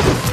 Move!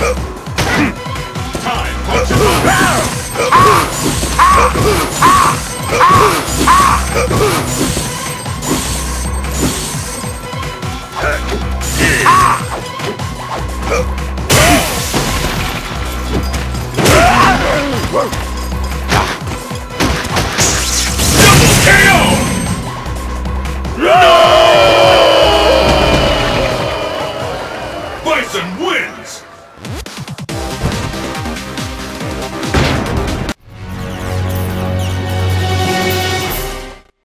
Huh? Ah!